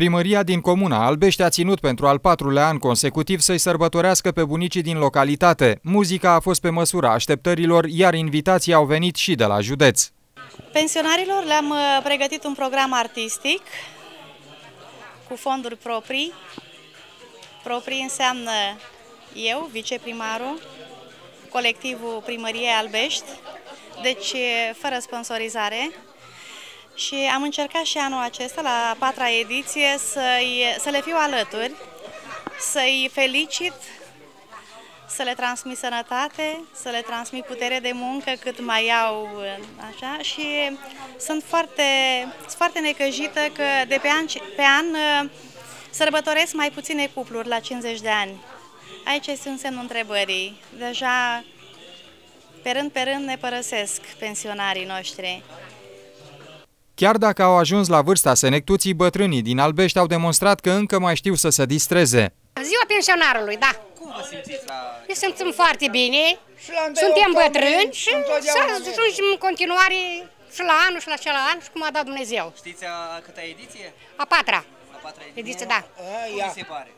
Primăria din Comuna Albește a ținut pentru al patrulea an consecutiv să-i sărbătorească pe bunicii din localitate. Muzica a fost pe măsura așteptărilor, iar invitații au venit și de la județ. Pensionarilor le-am uh, pregătit un program artistic cu fonduri proprii. Proprii înseamnă eu, viceprimarul, colectivul Primăriei Albești, deci fără sponsorizare, și am încercat și anul acesta, la patra ediție, să, să le fiu alături, să-i felicit, să le transmit sănătate, să le transmit putere de muncă cât mai au așa și sunt foarte, sunt foarte necăjită că de pe an, pe an sărbătoresc mai puține cupluri la 50 de ani. Aici este un semn întrebării. Deja pe rând pe rând ne părăsesc pensionarii noștri. Chiar dacă au ajuns la vârsta senectuții, bătrânii din Albești au demonstrat că încă mai știu să se distreze. Ziua pensionarului, da. Cum vă simțiți la... Ne simțim foarte bine, suntem bătrâni și să ajungem în continuare și la anul și la celălalt și cum a dat Dumnezeu. Știți a câta ediție? A patra. A patra ediție? Ediție, da. Cum vi se pare?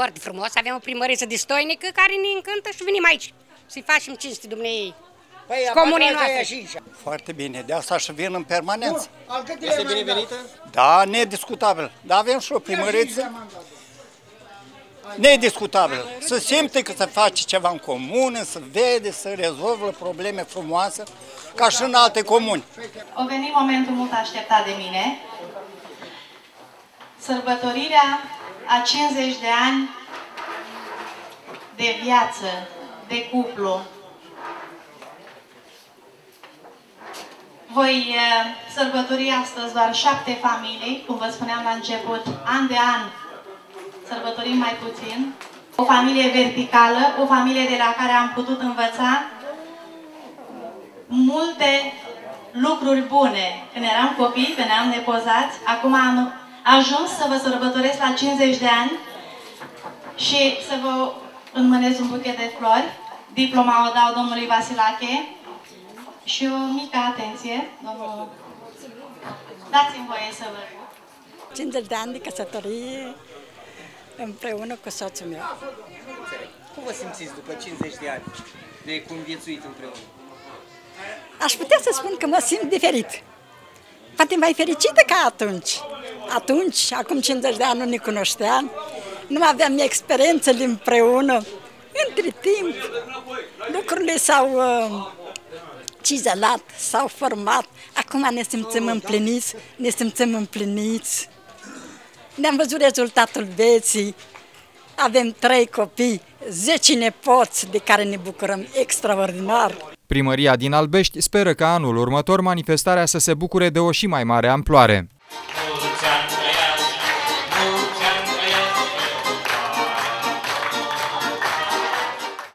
Foarte frumos, avem o primăriță distoinică care ne încântă și venim aici să-i facem cinste Dumnezei. Păi, comunii noastre. Foarte bine, de asta și vin în permanență. Este binevenită? Da, nediscutabil. Dar avem și o primăriță nediscutabil. Să simte că se face ceva în comună, să vede, să rezolvă probleme frumoase, ca și în alte comuni. O venit momentul mult așteptat de mine, sărbătorirea a 50 de ani de viață, de cuplu, Voi uh, sărbători astăzi doar șapte familii, cum vă spuneam la început, an de an sărbătorim mai puțin. O familie verticală, o familie de la care am putut învăța multe lucruri bune. Când eram copii, când eram nepozați, acum am ajuns să vă sărbătoresc la 50 de ani și să vă înmânez un buchet de flori. Diploma o dau domnului Vasilache, și o mică atenție, domnul... Dați-mi voie să vă... 50 de ani de căsătorie împreună cu soțul meu. Cum vă simțiți după 50 de ani de conviețuit împreună? Aș putea să spun că mă simt diferit. Poate mai fericită ca atunci. Atunci, acum 50 de ani, nu ne cunoșteam, nu aveam experiențele împreună. Între timp, lucrurile s-au uh, cizelat, s-au format, acum ne simțim împliniți, ne simțim împliniți. Ne-am văzut rezultatul vieții, avem trei copii, zece nepoți de care ne bucurăm extraordinar. Primăria din Albești speră ca anul următor manifestarea să se bucure de o și mai mare amploare.